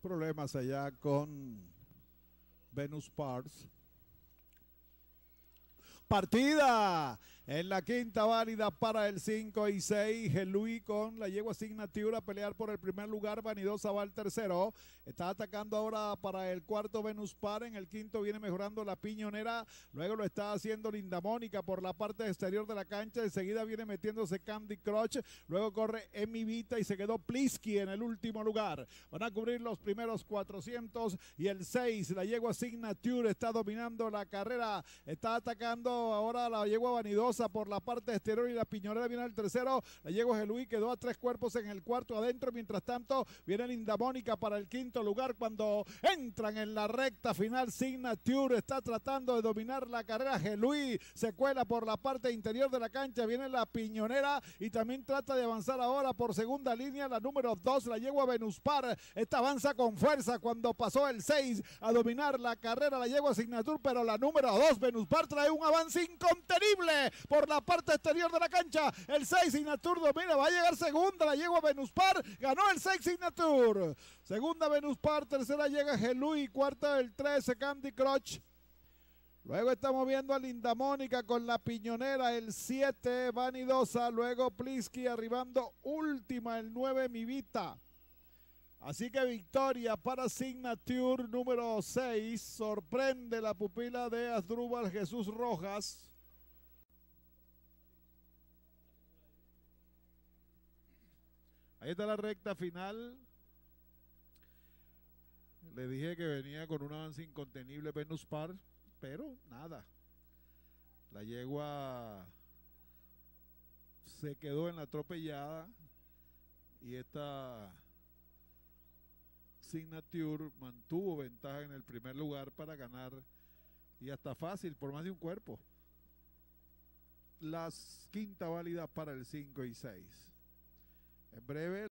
problemas allá con Venus Pars. Partida en la quinta válida para el 5 y 6. Luis con la yegua Signature a pelear por el primer lugar. Vanidosa va al tercero. Está atacando ahora para el cuarto Venus Par. En el quinto viene mejorando la piñonera. Luego lo está haciendo Linda Mónica por la parte exterior de la cancha. Enseguida viene metiéndose Candy Crush. Luego corre Emi Vita y se quedó Plisky en el último lugar. Van a cubrir los primeros 400 y el 6. La yegua Signature está dominando la carrera. Está atacando ahora la yegua vanidosa por la parte exterior y la piñonera viene al tercero. La yegua Geluí quedó a tres cuerpos en el cuarto adentro. Mientras tanto, viene Linda Mónica para el quinto lugar cuando entran en la recta final. Signature está tratando de dominar la carrera. Geluí se cuela por la parte interior de la cancha. Viene la piñonera y también trata de avanzar ahora por segunda línea. La número dos, la yegua Venuspar. Esta avanza con fuerza cuando pasó el 6 a dominar la carrera. La yegua Signature, pero la número dos, Venuspar, trae un avance incontenible por la parte exterior de la cancha. El 6 Signature domina, va a llegar segunda, la yegua Venuspar, ganó el 6 Signature. Segunda Venuspar, tercera llega y cuarta el 13 Candy Crush. Luego estamos viendo a Linda Mónica con la piñonera, el 7 Vanidosa, luego Plisky arribando última, el 9 Mivita. Así que victoria para Signature número 6. Sorprende la pupila de Asdrúbal Jesús Rojas. Ahí está la recta final. Le dije que venía con un avance incontenible Venus Par, pero nada. La yegua se quedó en la atropellada y esta Signature mantuvo ventaja en el primer lugar para ganar y hasta fácil por más de un cuerpo. Las quinta válida para el 5 y 6. En breve